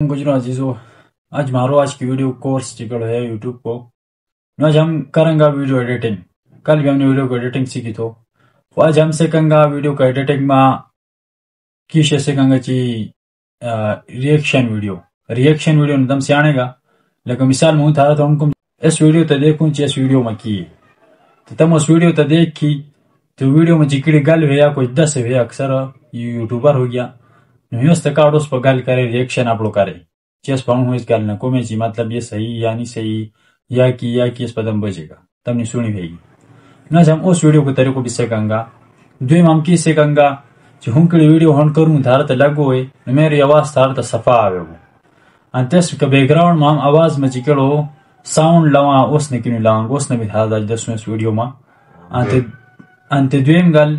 गुजरों अजीजों आज मारो आज की वीडियो कोर्स टिकट है यूट्यूब को। आज हम करेंगे वीडियो एडिटिंग कल भी हमने वीडियो को एडिटिंग सीखी तो आज हम सीखेंगे वीडियो को एडिटिंग में किस सीखेंगे ची रिएक्शन वीडियो रिएक्शन वीडियो एकदम तुम सियाणेगा। लेकिन मिसाल मुँह था तो हमको इस वीडियो तो देखूँ इस वीडियो में की तो तुम उस वीडियो तो देख तो वीडियो में जिकड़ी गल हुआ कोई दस हुआ अक्सर यूट्यूबर हो गया। नुस्त काढोस पर गल करे रिएक्शन आप लोग करे चेस पाऊँ हूँ इस गल न को जी मतलब ये सही या नहीं सही या की या की इस पदम बजेगा तमने सुनी भेगी न हम उस वीडियो को तरीको भी सेकंगा द्विम हम की सेकंगा जो हूँ के वीडियो हॉन करूँ थार तो लगो है मेरी आवाज़ थार तो सफ़ा आवे वो अंतस का बैकग्राउंड में आवाज़ में चिकड़ो साउंड लवा उसने क्यों लवा उसने भी था दस वीडियो में अंत अंत द्विम गल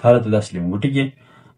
파르다 다슬림 우티게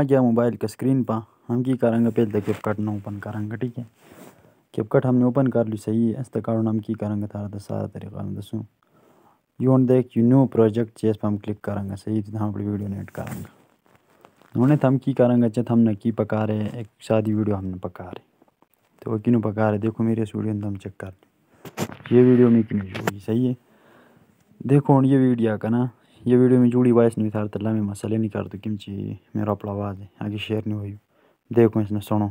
आ गया मोबाइल का स्क्रीन पा हम की करेंगे पहले तक कट ना ओपन करेंगे ठीक है कैपकट हमने ओपन कर ली, सही है। इसका कारण हम की करेंगे, तारा सारा तरीका दसूँ। यू देख यू न्यू प्रोजेक्ट चेस पर हम क्लिक करेंगे, सही तो हम वीडियो नेट करेंगे। उन्होंने हम की करेंगे चत हमने की पका रहे एक शादी वीडियो हमने पका रहे तो वो क्यों पका रहे देखो मेरे इस वीडियो हम चेक कर ये वीडियो में क्यों जुड़ी, सही है। देखो ये वीडियो का ना, ये वीडियो में जुड़ी वॉइस नहीं था तला में मसले नहीं कर दो, किमची, मेरा अपना आवाज़ है, आगे शेयर नहीं हुई। देखो इसने सुनो।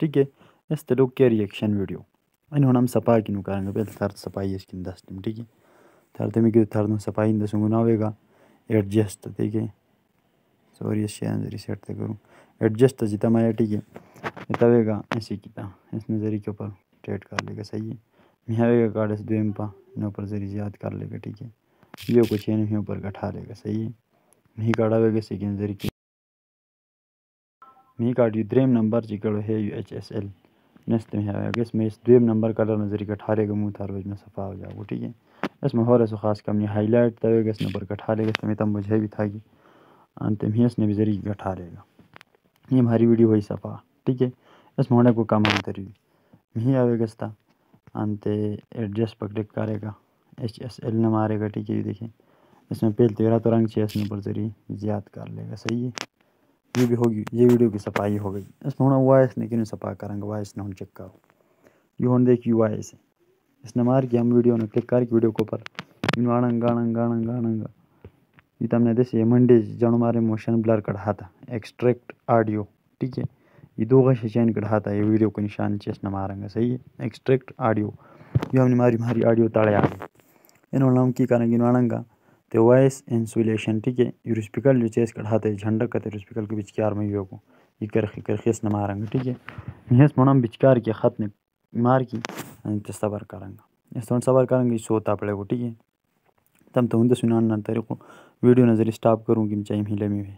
ठीक है इस तरह के रिएक्शन वीडियो इन हम सफाई की करेंगे पहले थर सफाई इसकी दस दिन ठीक है थर तो मैं थर सफाई दस गुना होगा एडजस्ट ठीक है सॉरी इस रिसेट तो करूँ एडजस्ट जितना मैं ठीक है तवेगा ऐसे किता इस नज़रिए के ऊपर स्ट्रेट कर लेगा सही है यहाँ कार्ड से द्वेम पा इन ऊपर से याद कर लेगा, ठीक है? ये कुछ है ऊपर गठा लेगा, सही है? मी कार्ड आवेगा सेकेंड ज़रिए मी कार्ड, यू द्रेम नंबर चिकड़ो है, यू एच एस एल नेक्स्ट में आएगा इसमें इस द्वेम नंबर कलर नजरी कठारेगा मुँह थार में सफ़ा हो जाएगा ठीक है? इसमें हो रहा खास कम हाईलाइट तवेगा इस नंबर कठा लेगा, इसमें तम मुझे भी था कि अंत में इसने भी ज़रिए गठा लेगा। ये हमारी वीडियो हुई सफ़ा, ठीक है? इसमें होने को कम अंतर ही आवेगा अंत एडजस्ट पर क्लिक करेगा एच एस एल ने मारेगा ठीक है ये देखिए इसमें पहले तेरह तो रंग चाहिए इसमें ऊपर ज़रिए याद कर लेगा। सही है। ये भी होगी। ये वीडियो की सफ़ाई हो गई। इसमें होना वॉइस ने क्यों सफ़ा करेंगे वॉइस ने हम चेक करो ये होने देखिए वॉइस है। इसने मार के, हम वीडियो ने क्लिक करके वीडियो को पर। गाणंग गाणंग गाणंग गाणंग। ये तमने जैसे मंडे जन मारे मोशन ब्लर कढ़ा था। Extract audio. ठीक है। ये दो गश चैन कढ़ाता ये वीडियो को निशान चेस न मारेंगे, सही है? एक्सट्रैक्ट ऑडियो ये हमने मारी हमारी ऑडियो ताड़े आ इन्होंने हम की करेंगे इन्होंने तो वॉइस इंसुलेशन ठीक है? ये स्पीकर जो चेस कढ़ाते झंडक कहते स्पीकर के बिचकार में को, ये कर कर खिस न मारेंगे, ठीक है? यस मोनम बिचकार के खत ने मार की तो सबर करेंगे। इस सबर करेंगे सोता पड़ेगा ठीक है? तम तो हूँ सुना तरीको वीडियो नज़र स्टॉप करूँ कि चाहिए हिले में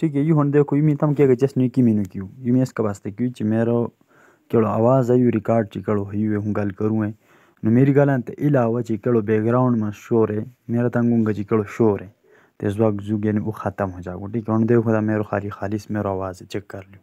ठीक है यू होने देखो यू तम क्या जस्ट नहीं की मीनू क्यों यू मैं इसका वास्ते क्यों ची मेरो केड़ो आवाज़ आई रिकॉर्ड ची केड़ो हुई हूँ गल करूँ है नो मेरी गल तो इलावा ची केड़ो बैकग्राउंड में शोर है मेरा तंगूंगा ची केड़ो शोर है तो इस वक्त जुग यानी वो ख़त्म हो जाएगा ठीक है उन देखो था मेरो खाली खालिस मेरो आवाज़ चेक कर लियो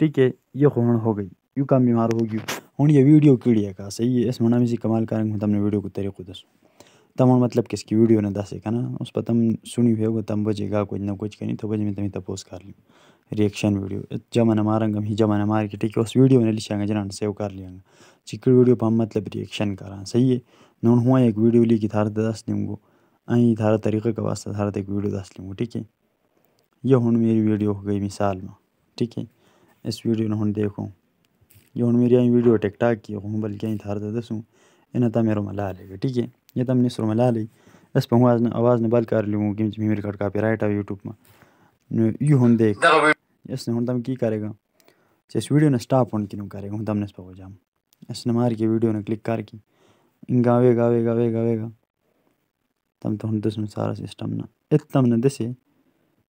ठीक है ये खून हो गई यू काम बीमार हो गई हूँ ये वीडियो कीड़ी का सही है इस मुना में कमाल करेंगे तमने वीडियो को तरीको दसो। तम मतलब किसकी वीडियो ने दस है ना? उस पर तम सुनी हुई होगा तम बजेगा कुछ ना कुछ कहीं तो बजे में तमी तपोस कर ली रिएक्शन वीडियो। जमाना मारेंगे ही जमाना मार के ठीक है, उस वीडियो ने लिखेंगे जना सेव कर लियांगे चिकड़ वीडियो पर मतलब रिएक्शन करा। सही है। नून हुआ एक वीडियो ली कि थारा दस दूँगो आई थारा तरीके का वास्ता थारा एक वीडियो दस लूँगो ठीक है। ये हूँ मेरी वीडियो हो गई मिसाल में, ठीक है। इस वीडियो ने हूँ देखो। हूँ मेरी आई वीडियो टिकटाक की हूँ बल्कि आई थार दसूँ इन्हें तब मेरे मला लेगा ठीक है? ये तब निसर मला ली इस पर हूँ आज आवाज़ ने बल कर लूँ, कि मेरे कट कापी राइट है यूट्यूब में। यू हूँ देख। इसने हूँ तम की करेगा? इस वीडियो ने स्टॉप ऑन क्यों करेगा हूँ तमने पे हो जाम इसने मार के वीडियो ने क्लिक कर की। इंगा आवेगा आवेगा आवेगा आवेगा तम तो हम दस सारा सिस्टम ना। इत तमने दसे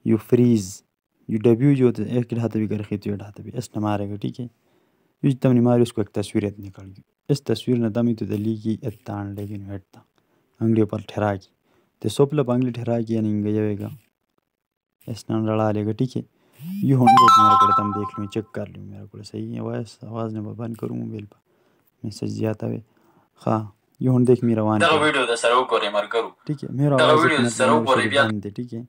यू फ्रीज यू डब्ल्यू जो एक ढाते भी कर खींच ढाते भी इसने मारेगा, ठीक है? यू तमने मारी उसको एक तस्वीर निकल गई इस तस्वीर ने तमी तो दली की इतान लेकिन हटता अंगली पर ठहरा की तो सोपला अंगली ठहरा की यानी इंगा जाएगा इसने लड़ा लेगा ठीक है ये होने मेरे को तुम देख लो चेक कर लो मेरे को सही है वॉइस आवाज़ ने बंद करूँ मोबाइल पर मैसेज जाता है हाँ ये होने देख मेरा वान ठीक है मेरा आवाज़ ठीक है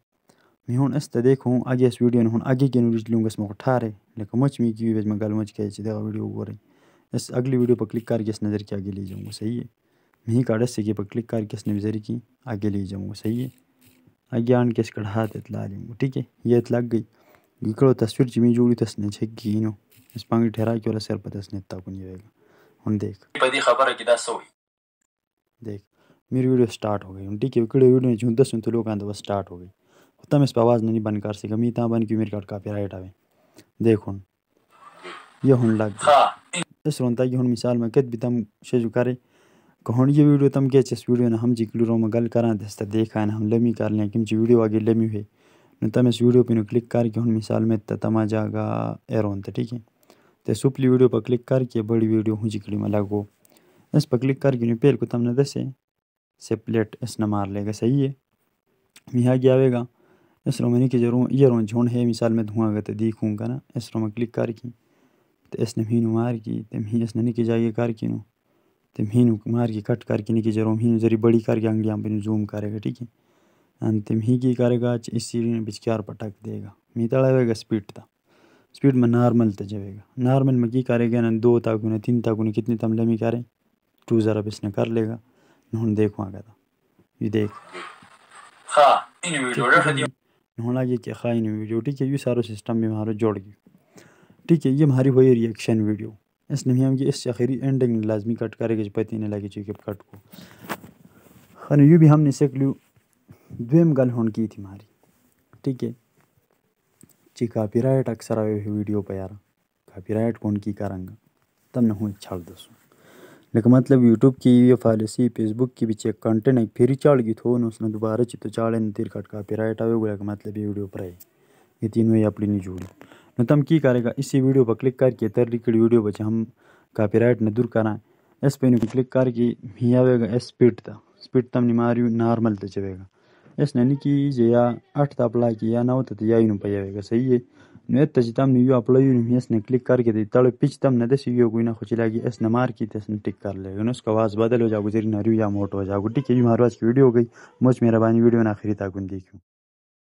मैं हूँ इस देखूँ आगे इस वीडियो ने हूँ आगे के न्यूज़ लूँगा इसमें ठारे लेकिन मुझमें की मैं गल मुझ कह देखा वीडियो हो रही इस अगली वीडियो पर क्लिक करके इस नज़र के आगे ले जाऊँगा सही है मैं कार्ड से पर क्लिक करके इस नज़र की आगे ले जाऊँगा सही है आगे आन के इसका हाथ इतला लूँगा ठीक है ये लग गई Gikolo taswira jimi juli tasne cheggino ispangi ठहरा के वाला सिर पर tasne ताकुन जाएगा हम देख पदी खबर की दस हुई देख मेरी वीडियो स्टार्ट हो गई ठीक है विकड़े वीडियो झुंड दस तो लोग आंदे बस स्टार्ट हो गई होता मैं इस पर आवाज़ नहीं बंद कर सका। मी ता बन की मेरे कार्ड कॉपीराइट आवे। देख हुन ये हुन लग हाँ। इस रोनता की हुन मिसाल में कद भी तम शेजु करे। कहन ये वीडियो तम के चेस वीडियो ना हम जिकलू रो में गल करा दस्ता देखा ना हम लमी कर लें किमची वीडियो आगे लमी है इस वीडियो पर क्लिक करके हम मिसाल में तमा जागा ए रोनता ठीक है? तो सुपली वीडियो पर क्लिक करके बड़ी वीडियो हूँ जिकड़ी में लगो। इस पर क्लिक करके पेल को तमने दसे से प्लेट इस न मार लेगा सही है? यहाँ गया आवेगा। इस रो में नहीं ज़रूर ये रो झोंड है मिसाल में धुआँ गए तो देखूँगा ना इस रो में क्लिक करके तो इसने मीनू मार की तो मी इसने नहीं जाइए करके नो तो मीनू मार के कट करके नहीं ज़रूर मीनू जरी बड़ी करके अंगलियाँ पे जूम करेगा ठीक है अंतिम ही की करेगा इस सीढ़ी ने बिचकार पटक देगा मी तड़ावेगा स्पीड था स्पीड में नॉर्मल तो जाएगा नॉर्मल में की करेगा ना दो तागुने तीन तागुने कितनी तम लमी करें टू ज़रा इसने कर लेगा नून देखो आगे था ये देख नून आगे क्या खा इन वीडियो, ठीक है? ये सारा सिस्टम भी हमारा जोड़ गया। ठीक है, ये हमारी हुई रिएक्शन वीडियो इसने हम इस आखिरी एंडिंग लाजमी कट करेगा पति नहीं लगे चुके कट को। और ये भी हमने सीख लियो द्वेम गल होन की थी हमारी ठीक है? जी कापीराइट अक्सर हुए वीडियो पर यार। कापीराइट कौन की करेंगे? तब न हूँ छाड़ दोस्तों लेकिन मतलब यूट्यूब की ये पॉलिसी फेसबुक की भी चेक कंटेंट एक फिर चाड़ गई थो उसने दोबारा चितो चाड़े न तीर कट कापीराइट आवे बोला मतलब ये वीडियो पर आए ये तीनों ही अपनी नहीं जुड़ी। न तो हम की करेगा, इसी वीडियो पर क्लिक करके तर रिकॉर्ड वीडियो बचे हम कापीराइट न दूर करा। एस पे क्लिक करके ही आवेगा एस स्पीड था स्पीड तम नहीं मारी नॉर्मल तो चलेगा। esnaniki jeya acht aplaki ya nauta te yainu payavega sahiye no etta jitam ni yo सही esne ނުއެއްތަޖިތަމް ނިޔުއާ,އަޕުޅައިޔުނުމިހެސް ނެކްލިކްކާރިގެ ދިތަޅު ޕިޗްތަމް ނެދެ ސިއްޔަކުއިނާ ކުށިލައިގެ އެސް ނަމާރަކީ ތެސް ނުޓިއްކަރުލެ ނުނަސް ކަވާސް ބަދަލު ޖާ ގުޖެރި ނަރިއުޔާ މޯޓުވާ ޖާ ގުއްޓި ކެއުމާ ހަރުވާސް ވީޑިއޯ ގައި މޮސް މިހރަބާނި ވީޑިއޯނާ އަޚިރި ތާ ގުންދީކިއުން